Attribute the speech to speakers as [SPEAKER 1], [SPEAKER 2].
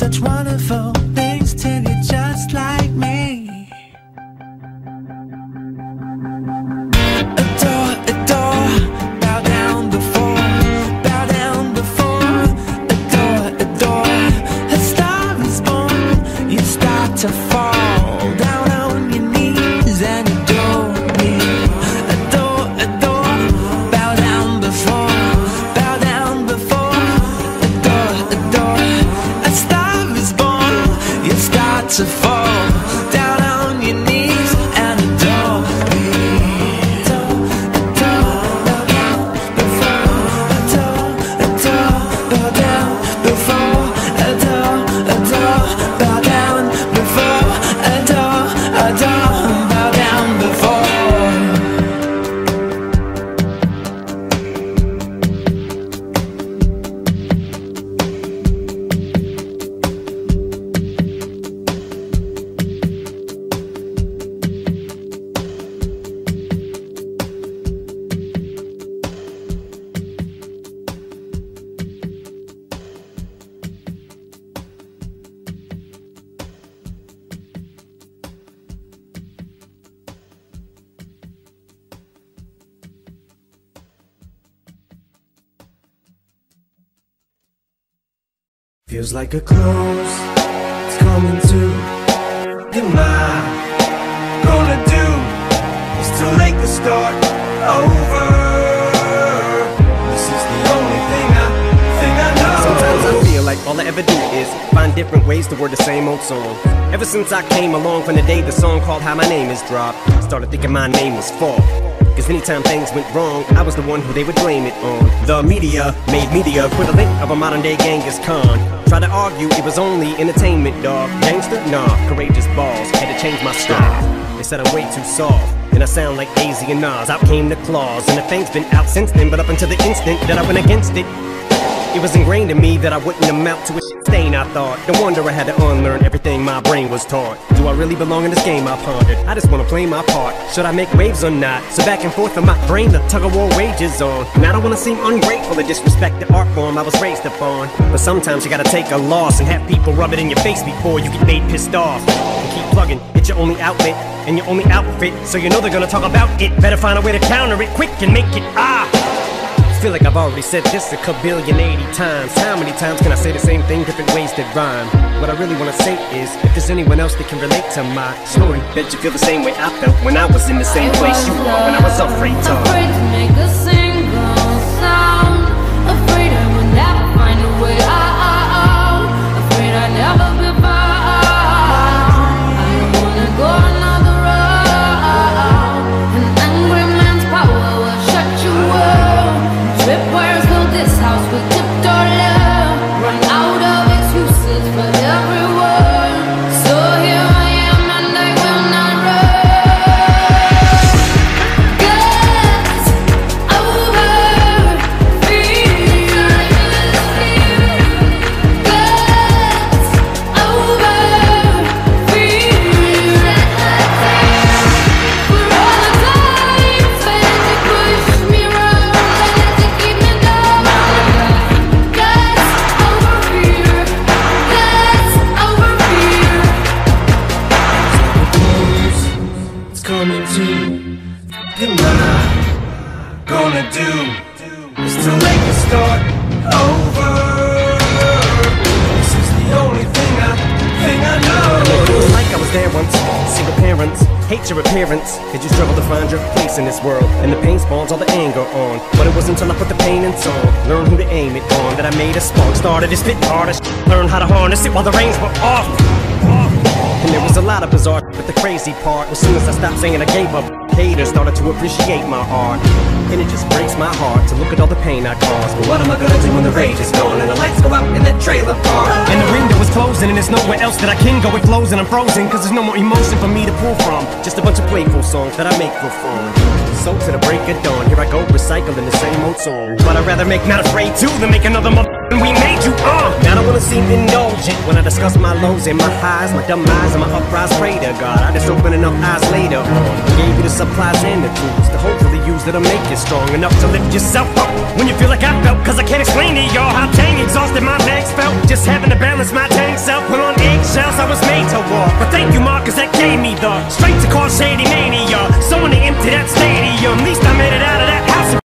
[SPEAKER 1] such wonderful
[SPEAKER 2] Feels like a close, it's coming to. Am I gonna do? It's too late to start over. This is the only thing I, I know. Sometimes I feel like all I ever do is find different ways to word the same old song. Ever since I came along from the day the song called How My Name Is dropped, started thinking my name was Fall. Cause anytime things went wrong, I was the one who they would blame it on. The media made me the equivalent of a modern day Genghis Khan. Try to argue it was only entertainment, dog. Gangster? Nah, courageous balls. Had to change my style. They said I'm way too soft. And I sound like AZ and Nas. Out came the claws. And the thing's been out since then, but up until the instant that I went against it. It was ingrained in me that I wouldn't amount to a stain, I thought. No wonder I had to unlearn everything my brain was taught. Do I really belong in this game? I pondered. I just wanna play my part. Should I make waves or not? So back and forth in my brain, the tug of war wages on. And I don't wanna seem ungrateful or disrespect the art form I was raised upon. But sometimes you gotta take a loss and have people rub it in your face before you get made pissed off. And keep plugging, it's your only outlet and your only outfit. So you know they're gonna talk about it. Better find a way to counter it quick and make it ah. I feel like I've already said this a kabillion 80 times. How many times can I say the same thing, different ways that rhyme? What I really wanna say is, if there's anyone else that can relate to my story, bet you feel the same way I felt when I was in the same place you were when I was afraid to. Parents, hate your appearance. Cause you struggle to find your place in this world. And the pain spawns all the anger on. But it wasn't until I put the pain in song. Learn who to aim it on. That I made a spark. Started to spit hardest. Learn how to harness it while the reins were off. But the crazy part was soon as I stopped saying I gave up, haters started to appreciate my art. And it just breaks my heart to look at all the pain I caused. But what am I gonna do when the rage is gone and the lights go out in that trailer park? And the window is closing and there's nowhere else that I can go. It flows and I'm frozen cause there's no more emotion for me to pull from. Just a bunch of playful songs that I make for fun. So to the break of dawn, here I go recycling the same old song. But I'd rather make not afraid to than make another mother you are. Now I don't wanna seem indulgent when I discuss my lows and my highs, my demise and my uprise. Pray to God, I just open up eyes later on. Gave you the supplies and the tools to hopefully use that'll make you strong enough to lift yourself up when you feel like I felt. Cause I can't explain to y'all how dang exhausted my legs felt. Just having to balance my dang self, put on eggshells, I was made to walk. But thank you, Marcus, that gave me the strength to call shady mania. Someone to empty that stadium. At least I made it out of